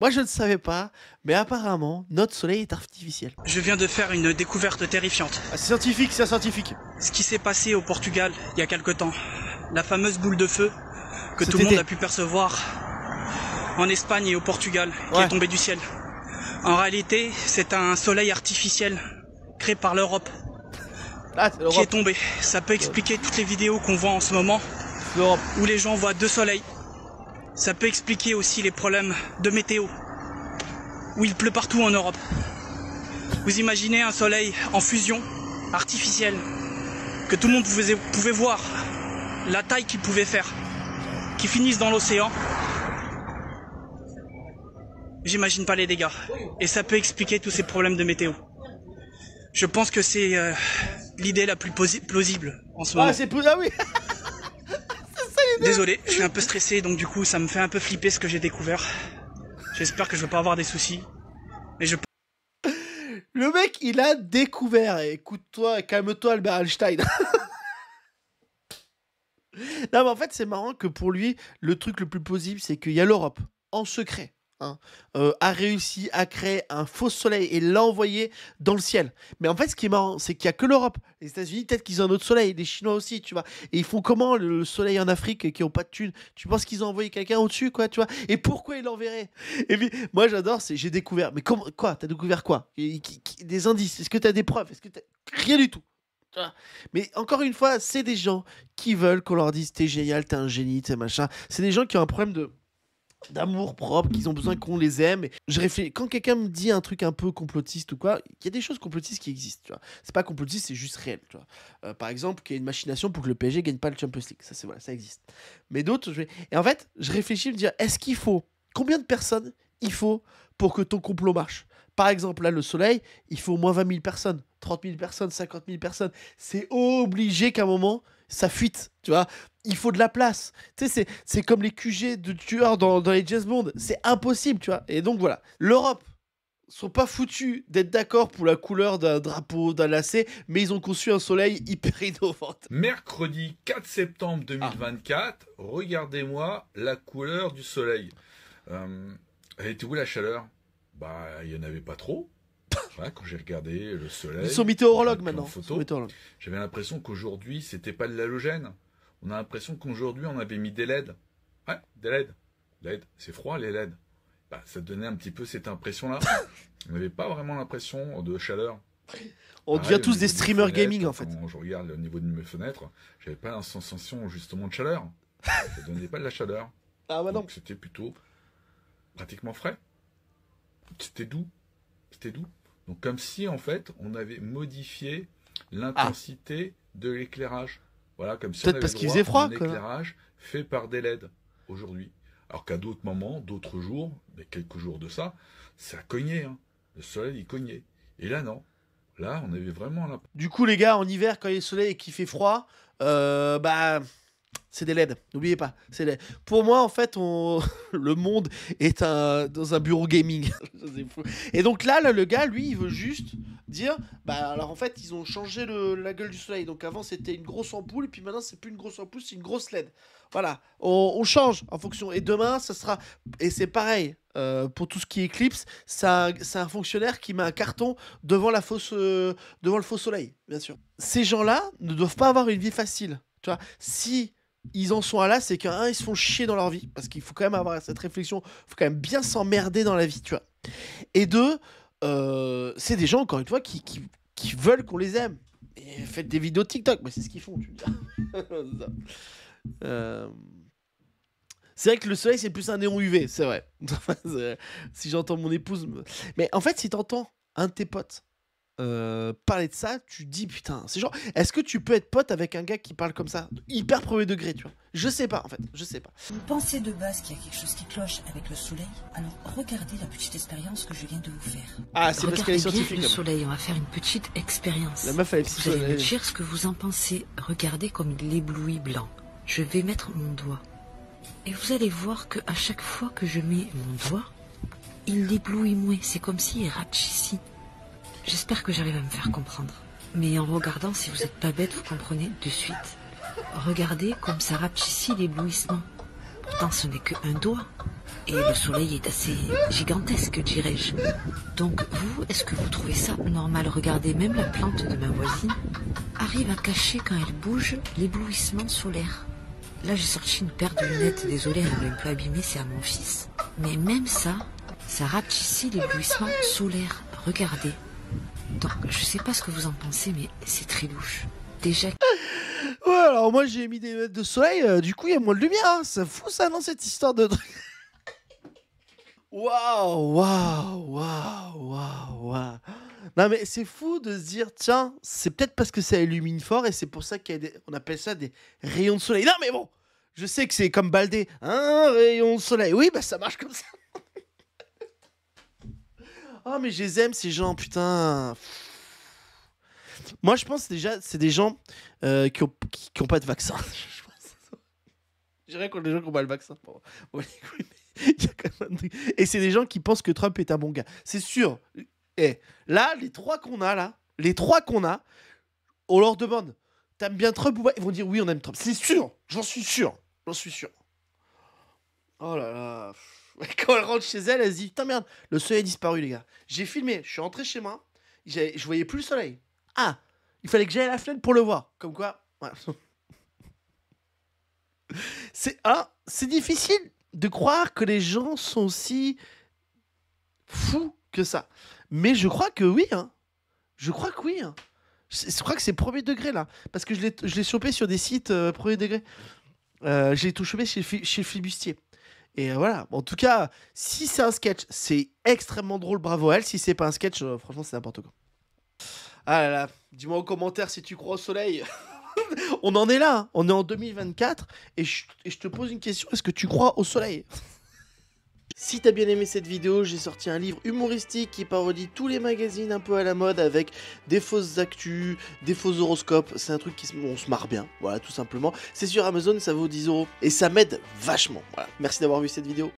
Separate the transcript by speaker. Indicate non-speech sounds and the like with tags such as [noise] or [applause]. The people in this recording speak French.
Speaker 1: Moi, je ne savais pas, mais apparemment, notre soleil est artificiel.
Speaker 2: Je viens de faire une découverte terrifiante.
Speaker 1: Ah, c'est scientifique, c'est scientifique.
Speaker 2: Ce qui s'est passé au Portugal il y a quelque temps. La fameuse boule de feu que
Speaker 1: Cet
Speaker 2: tout le monde a pu percevoir en Espagne et au Portugal, qui
Speaker 1: Ouais.
Speaker 2: est tombée du ciel. En réalité, c'est un soleil artificiel créé par l'Europe
Speaker 1: Ah, c'est
Speaker 2: qui est tombé. Ça peut expliquer toutes les vidéos qu'on voit en ce moment où les gens voient deux soleils. Ça peut expliquer aussi les problèmes de météo, où il pleut partout en Europe. Vous imaginez un soleil en fusion, artificiel, que tout le monde pouvait, voir, la taille qu'il pouvait faire, qui finisse dans l'océan. J'imagine pas les dégâts. Et ça peut expliquer tous ces problèmes de météo. Je pense que c'est euh, l'idée la plus plausible en ce moment.
Speaker 1: Ah, c'est plus. Ah oui [laughs]
Speaker 2: Désolé, je suis un peu stressé, donc du coup, ça me fait un peu flipper ce que j'ai découvert. J'espère que je vais pas avoir des soucis. Mais je
Speaker 1: Le mec, il a découvert. Écoute-toi, calme-toi, Albert Einstein. [laughs] non, mais en fait, c'est marrant que pour lui, le truc le plus plausible, c'est qu'il y a l'Europe, en secret, hein, euh, a réussi à créer un faux soleil et l'a envoyé dans le ciel. Mais en fait, ce qui est marrant, c'est qu'il n'y a que l'Europe. Les États-Unis, peut-être qu'ils ont un autre soleil, les Chinois aussi, tu vois. Et ils font comment le soleil en Afrique qui n'ont pas de thunes? Tu penses qu'ils ont envoyé quelqu'un au-dessus, quoi, tu vois? Et pourquoi ils l'enverraient? Et puis, moi, j'adore, c'est j'ai découvert. Mais comment, quoi T'as découvert quoi? Des indices? Est-ce que t'as des preuves? Est-ce que t'as... Rien du tout. Mais encore une fois, c'est des gens qui veulent qu'on leur dise t'es génial, t'es un génie, t'es machin. C'est des gens qui ont un problème de d'amour propre, qu'ils ont besoin qu'on les aime. Je réfléchis. Quand quelqu'un me dit un truc un peu complotiste ou quoi, il y a des choses complotistes qui existent. Tu c'est pas complotiste, c'est juste réel. Euh, par exemple, qu'il y ait une machination pour que le PSG gagne pas le Champions League. Ça, c'est voilà, ça existe. Mais d'autres, je vais. Et en fait, je réfléchis à me dire, est-ce qu'il faut combien de personnes il faut pour que ton complot marche Par exemple, là, le Soleil, il faut au moins 20 000 personnes, 30 000 personnes, 50 000 personnes. C'est obligé qu'à un moment, ça fuite, tu vois. Il faut de la place. Tu sais, c'est- comme les QG de tueurs dans, dans les James Bond. C'est impossible, tu vois. Et donc, voilà. L'Europe sont pas foutus d'être d'accord pour la couleur d'un drapeau, d'un lacet, mais ils ont conçu un soleil [laughs] hyper innovant.
Speaker 3: Mercredi 4 septembre 2024, regardez-moi la couleur du soleil. Euh, elle était où la chaleur? Bah, il n'y en avait pas trop. [laughs] Voilà, quand j'ai regardé le soleil.
Speaker 1: Ils sont météorologues
Speaker 3: en
Speaker 1: maintenant.
Speaker 3: J'avais l'impression qu'aujourd'hui, c'était pas de l'halogène. On a l'impression qu'aujourd'hui, on avait mis des LED. Ouais, des LED. LED, c'est froid les LED. Bah, ça donnait un petit peu cette impression-là. [laughs] on n'avait pas vraiment l'impression de chaleur.
Speaker 1: On
Speaker 3: Pareil,
Speaker 1: devient tous des streamers gaming en fait.
Speaker 3: Quand je regarde au niveau de mes fenêtres, j'avais pas la sensation justement de chaleur. [laughs] Ça donnait pas de la chaleur.
Speaker 1: Ah bah non.
Speaker 3: Donc c'était plutôt pratiquement frais. C'était doux. C'était doux. Donc comme si en fait on avait modifié l'intensité de l'éclairage. Voilà, comme si on
Speaker 1: Peut-être
Speaker 3: avait
Speaker 1: parce qu'il
Speaker 3: droit
Speaker 1: faisait froid,
Speaker 3: un éclairage fait par des LED aujourd'hui. Alors qu'à d'autres moments, d'autres jours, mais quelques jours de ça, ça cognait. hein. Le soleil il cognait. Et là non. Là on avait vraiment la
Speaker 1: Du coup, les gars, en hiver, quand il y a le soleil et qu'il fait froid, euh, bah. C'est des LED, n'oubliez pas. C'est. Pour moi, en fait, on... [laughs] le monde est un... dans un bureau gaming. [laughs] Et donc là, là, le gars, lui, il veut juste dire bah alors en fait, ils ont changé le- la gueule du soleil. Donc avant, c'était une grosse ampoule, et puis maintenant, c'est plus une grosse ampoule, c'est une grosse LED. Voilà, on, on change en fonction. Et demain, ça sera. Et c'est pareil. euh, pour tout ce qui est Eclipse, c'est un, fonctionnaire qui met un carton devant, la euh, devant le faux soleil, bien sûr. Ces gens-là ne doivent pas avoir une vie facile. Tu vois, si ils en sont à là, c'est qu'un, ils se font chier dans leur vie, parce qu'il faut quand même avoir cette réflexion, il faut quand même bien s'emmerder dans la vie, tu vois. Et deux, euh, c'est des gens, encore une fois, qui, veulent qu'on les aime. Et faites des vidéos TikTok, mais c'est ce qu'ils font, tu. [laughs] Euh, C'est vrai que le soleil, c'est plus un néon UV, [laughs] c'est vrai. Si j'entends mon épouse. Mais en fait, si t'entends un de tes potes euh, parler de ça, tu dis putain, c'est genre, est-ce que tu peux être pote avec un gars qui parle comme ça Hyper premier degré, tu vois? Je sais pas, en fait, je sais pas.
Speaker 4: Vous pensez de base qu'il y a quelque chose qui cloche avec le soleil Alors regardez la petite expérience que je viens de vous faire.
Speaker 1: Ah, c'est parce qu'elle est scientifique.
Speaker 4: le soleil, on va faire une petite expérience.
Speaker 1: La meuf, elle est
Speaker 4: Vous allez me dire ce que vous en pensez. Regardez comme il éblouit blanc. Je vais mettre mon doigt. Et vous allez voir que à chaque fois que je mets mon doigt, il éblouit moins. C'est comme s'il rapetissait. J'espère que j'arrive à me faire comprendre. Mais en regardant, si vous n'êtes pas bête, vous comprenez de suite. Regardez comme ça rapetissait l'éblouissement. Pourtant, ce n'est qu'un doigt. et le soleil est assez gigantesque, dirais-je. Donc vous, est-ce que vous trouvez ça normal? Regardez, même la plante de ma voisine arrive à cacher quand elle bouge l'éblouissement solaire. Là, j'ai sorti une paire de lunettes, désolé, elle est un peu abîmée, c'est à mon fils. Mais même ça, ça rate ici l'éblouissement solaire. Regardez. Donc, je sais pas ce que vous en pensez, mais c'est très louche. Déjà,
Speaker 1: Ouais, alors moi j'ai mis des lunettes de soleil, euh, du coup il y a moins de lumière. hein. Ça fout ça, non, cette histoire de [laughs] Waouh, waouh, waouh, waouh, waouh. Non, mais c'est fou de se dire, tiens, c'est peut-être parce que ça illumine fort et c'est pour ça qu'on appelle ça des rayons de soleil. Non, mais bon, je sais que c'est comme Baldé, un rayon de soleil. Oui, bah ça marche comme ça. Oh, mais je les aime, ces gens, putain. Moi, je pense déjà, c'est des gens euh, qui, ont, qui, ont pas de vaccin. J'ai rien contre les gens qui ont pas le vaccin. Et c'est des gens qui pensent que Trump est un bon gars. C'est sûr. Et là, les trois qu'on a, là, les trois qu'on a, on leur demande T'aimes bien Trump ou pas? Ils vont dire oui, on aime Trump. C'est sûr. J'en suis sûr. J'en suis sûr. Oh là là. [laughs] Quand elle rentre chez elle, elle se dit Putain, merde, le soleil a disparu, les gars. J'ai filmé. Je suis rentré chez moi. Je voyais plus le soleil. Ah, il fallait que j'aille à la fenêtre pour le voir. Comme quoi. [laughs] C'est ah, c'est difficile de croire que les gens sont aussi fous que ça. Mais je crois que oui. Hein. Je crois que oui. hein. Je, je crois que c'est premier degré là. Parce que je l'ai je l'ai chopé sur des sites euh, premier degré. Euh, J'ai tout chopé chez, chez Flibustier. Et euh, voilà. En tout cas, si c'est un sketch, c'est extrêmement drôle. Bravo à elle. Si c'est pas un sketch, euh, franchement, c'est n'importe quoi. Ah là là, dis-moi en commentaire si tu crois au soleil. [laughs] on en est là, hein. on est en 2024 et je, et je te pose une question, est-ce que tu crois au soleil? [laughs] Si t'as bien aimé cette vidéo, j'ai sorti un livre humoristique qui parodie tous les magazines un peu à la mode avec des fausses actus, des faux horoscopes. C'est un truc qui on se marre bien, voilà tout simplement. C'est sur Amazon, ça vaut 10 euros et ça m'aide vachement. Voilà. Merci d'avoir vu cette vidéo.